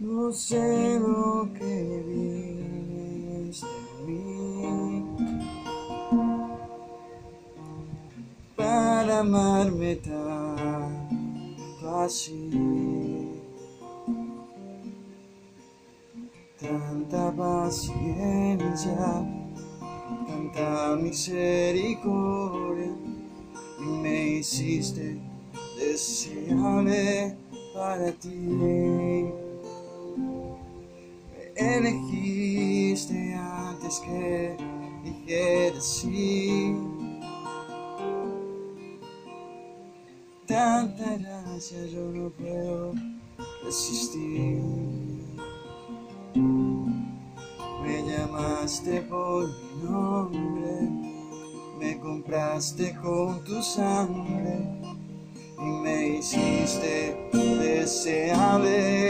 No sé lo que viste en mí para amarme tanto así. Tanta paciencia, tanta misericordia, me hiciste deseable para ti. Elegiste antes que dijera sí. Tanta gracia yo no puedo resistir. Me llamaste por mi nombre, me compraste con tu sangre y me hiciste deseable